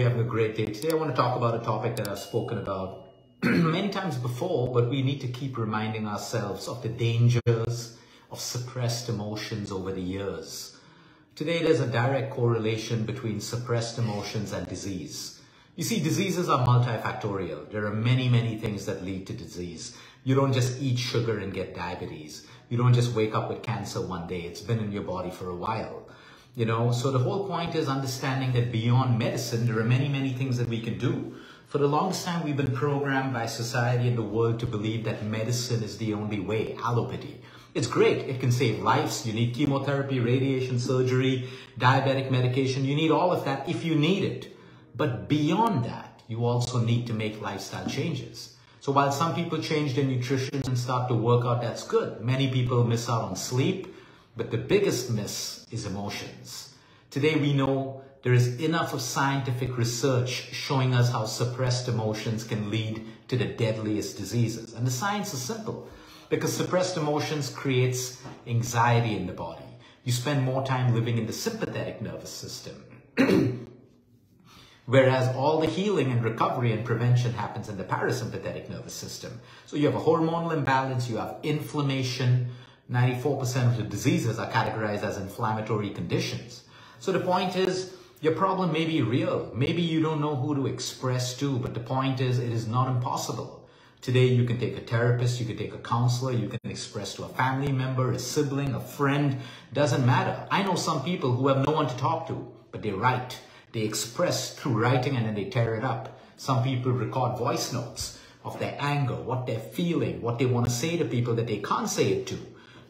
you're having a great day. Today I want to talk about a topic that I've spoken about many times before, but we need to keep reminding ourselves of the dangers of suppressed emotions over the years. Today there's a direct correlation between suppressed emotions and disease. You see, diseases are multifactorial. There are many, many things that lead to disease. You don't just eat sugar and get diabetes. You don't just wake up with cancer one day. It's been in your body for a while. You know, so the whole point is understanding that beyond medicine, there are many, many things that we can do. For the longest time, we've been programmed by society and the world to believe that medicine is the only way, allopathy. It's great. It can save lives. You need chemotherapy, radiation, surgery, diabetic medication. You need all of that if you need it. But beyond that, you also need to make lifestyle changes. So while some people change their nutrition and start to work out, that's good. Many people miss out on sleep, but the biggest miss is emotions. Today we know there is enough of scientific research showing us how suppressed emotions can lead to the deadliest diseases. And the science is simple because suppressed emotions creates anxiety in the body. You spend more time living in the sympathetic nervous system. Whereas all the healing and recovery and prevention happens in the parasympathetic nervous system. So you have a hormonal imbalance, you have inflammation, 94% of the diseases are categorized as inflammatory conditions. So the point is, your problem may be real. Maybe you don't know who to express to, but the point is, it is not impossible. Today, you can take a therapist, you can take a counselor, you can express to a family member, a sibling, a friend, doesn't matter. I know some people who have no one to talk to, but they write. They express through writing and then they tear it up. Some people record voice notes of their anger, what they're feeling, what they want to say to people that they can't say it to.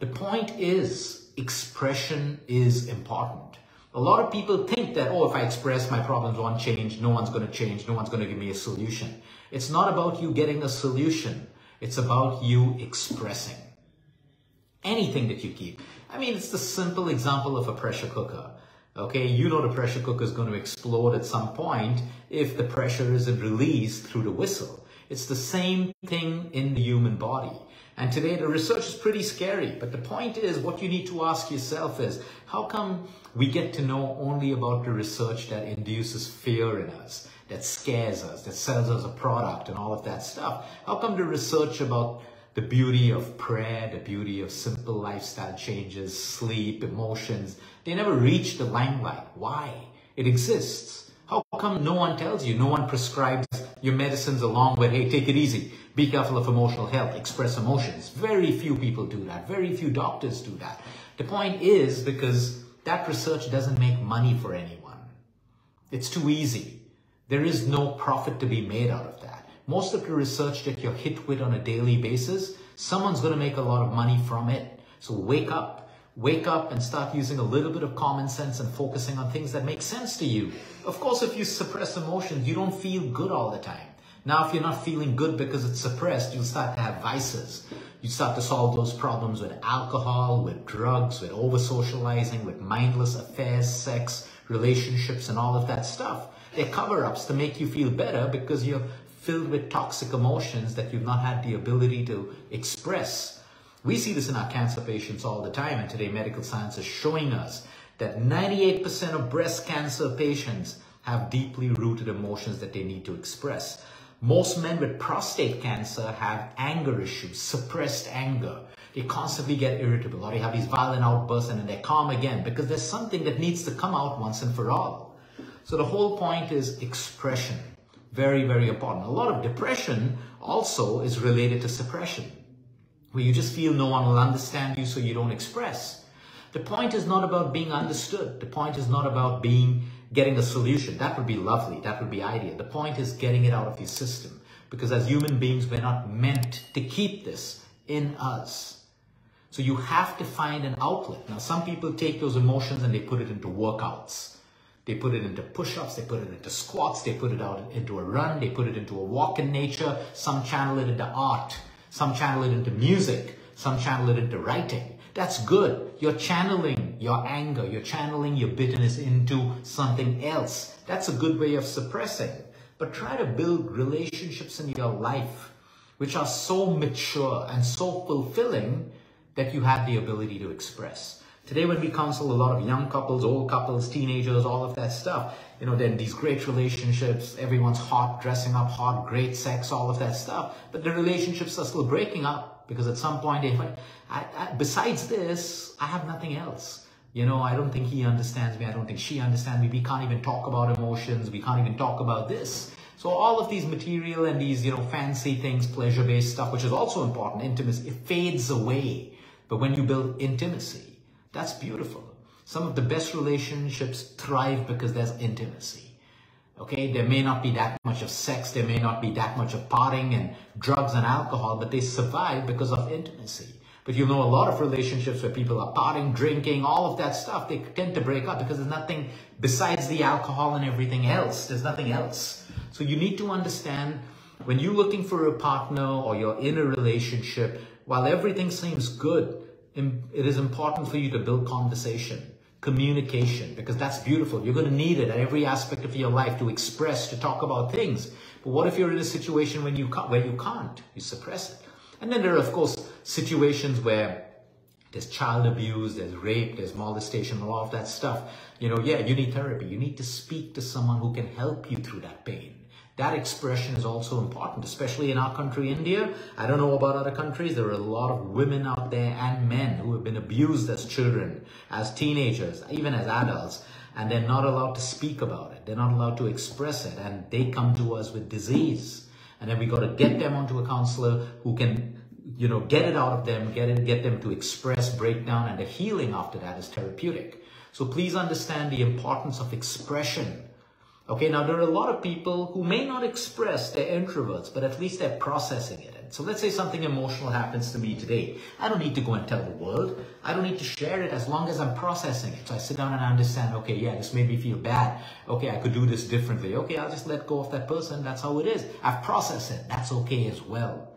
The point is, expression is important. A lot of people think that, oh, if I express my problems won't change, no one's going to change, no one's going to give me a solution. It's not about you getting a solution. It's about you expressing. Anything that you keep. I mean, it's the simple example of a pressure cooker. Okay, you know the pressure cooker is going to explode at some point if the pressure isn't released through the whistle. It's the same thing in the human body. And today the research is pretty scary. But the point is, what you need to ask yourself is, how come we get to know only about the research that induces fear in us, that scares us, that sells us a product and all of that stuff? How come the research about the beauty of prayer, the beauty of simple lifestyle changes, sleep, emotions, they never reach the limelight. Why? It exists. How come no one tells you, no one prescribes your medicines along with, hey, take it easy. Be careful of emotional health, express emotions. Very few people do that. Very few doctors do that. The point is because that research doesn't make money for anyone. It's too easy. There is no profit to be made out of that. Most of the research that you're hit with on a daily basis, someone's going to make a lot of money from it. So wake up. Wake up and start using a little bit of common sense and focusing on things that make sense to you. Of course, if you suppress emotions, you don't feel good all the time. Now, if you're not feeling good because it's suppressed, you'll start to have vices. You start to solve those problems with alcohol, with drugs, with over socializing, with mindless affairs, sex, relationships, and all of that stuff. They're cover ups to make you feel better because you're filled with toxic emotions that you've not had the ability to express. We see this in our cancer patients all the time, and today medical science is showing us that 98% of breast cancer patients have deeply rooted emotions that they need to express. Most men with prostate cancer have anger issues, suppressed anger. They constantly get irritable or they have these violent outbursts and then they calm again because there's something that needs to come out once and for all. So the whole point is expression. Very, very important. A lot of depression also is related to suppression, where you just feel no one will understand you so you don't express. The point is not about being understood. The point is not about being getting a solution. That would be lovely. That would be ideal. The point is getting it out of your system. Because as human beings, we're not meant to keep this in us. So you have to find an outlet. Now, some people take those emotions and they put it into workouts. They put it into push-ups, they put it into squats, they put it out into a run, they put it into a walk in nature. Some channel it into art. Some channel it into music. Some channel it into writing. That's good. You're channeling your anger. You're channeling your bitterness into something else. That's a good way of suppressing. But try to build relationships in your life which are so mature and so fulfilling that you have the ability to express. Today, when we counsel a lot of young couples, old couples, teenagers, all of that stuff, you know, then these great relationships, everyone's hot, dressing up hot, great sex, all of that stuff. But the relationships are still breaking up because at some point, they, I, I, besides this, I have nothing else. You know, I don't think he understands me. I don't think she understands me. We can't even talk about emotions. We can't even talk about this. So all of these material and these, you know, fancy things, pleasure-based stuff, which is also important, intimacy, it fades away. But when you build intimacy, that's beautiful. Some of the best relationships thrive because there's intimacy. Okay, there may not be that much of sex, there may not be that much of partying and drugs and alcohol, but they survive because of intimacy. But you know a lot of relationships where people are partying, drinking, all of that stuff, they tend to break up because there's nothing besides the alcohol and everything else. There's nothing else. So you need to understand when you're looking for a partner or you're in a relationship, while everything seems good, it is important for you to build conversation, communication, because that's beautiful. You're going to need it at every aspect of your life to express, to talk about things. But what if you're in a situation when you where you can't? You suppress it. And then there are, of course, situations where there's child abuse, there's rape, there's molestation, all of that stuff. You know, yeah, you need therapy. You need to speak to someone who can help you through that pain. That expression is also important, especially in our country, India. I don't know about other countries. There are a lot of women out there and men who have been abused as children, as teenagers, even as adults, and they're not allowed to speak about it. They're not allowed to express it, and they come to us with disease. And then we got to get them onto a counselor who can, you know, get it out of them, get it, get them to express, breakdown and the healing after that is therapeutic. So please understand the importance of expression Okay, now there are a lot of people who may not express they're introverts, but at least they're processing it. So let's say something emotional happens to me today. I don't need to go and tell the world. I don't need to share it as long as I'm processing it. So I sit down and I understand, okay, yeah, this made me feel bad. Okay, I could do this differently. Okay, I'll just let go of that person. That's how it is. I've processed it. That's okay as well.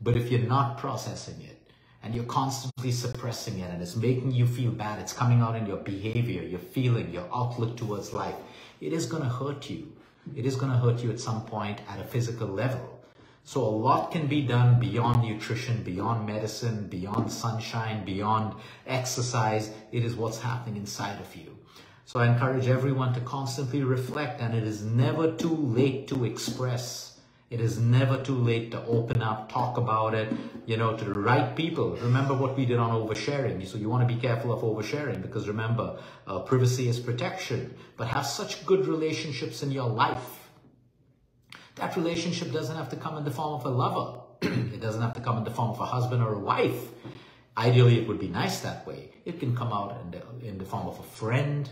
But if you're not processing it, and you're constantly suppressing it and it's making you feel bad, it's coming out in your behavior, your feeling, your outlook towards life, it is going to hurt you. It is going to hurt you at some point at a physical level. So a lot can be done beyond nutrition, beyond medicine, beyond sunshine, beyond exercise. It is what's happening inside of you. So I encourage everyone to constantly reflect and it is never too late to express it is never too late to open up, talk about it, you know, to the right people. Remember what we did on oversharing. So you want to be careful of oversharing because remember, uh, privacy is protection. But have such good relationships in your life. That relationship doesn't have to come in the form of a lover. it doesn't have to come in the form of a husband or a wife. Ideally, it would be nice that way. It can come out in the, in the form of a friend,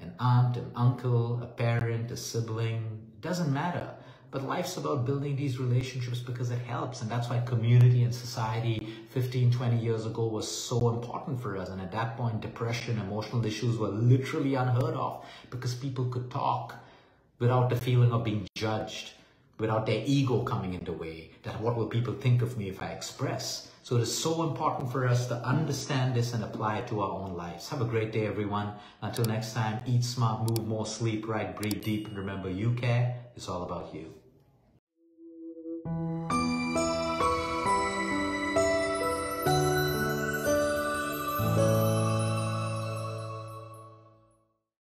an aunt, an uncle, a parent, a sibling. It doesn't matter. But life's about building these relationships because it helps. And that's why community and society 15, 20 years ago was so important for us. And at that point, depression, emotional issues were literally unheard of because people could talk without the feeling of being judged, without their ego coming in the way, that what will people think of me if I express? So it is so important for us to understand this and apply it to our own lives. Have a great day, everyone. Until next time, eat smart, move more, sleep right, breathe deep, and remember you care. It's all about you.